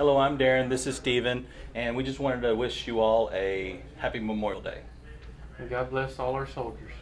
Hello, I'm Darren. This is Stephen, and we just wanted to wish you all a happy Memorial Day. And God bless all our soldiers.